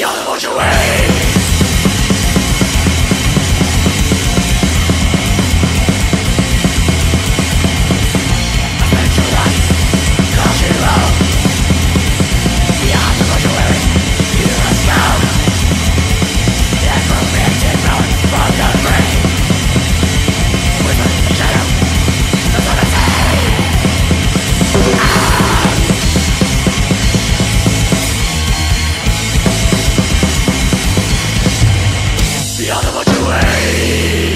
the other bunch away away.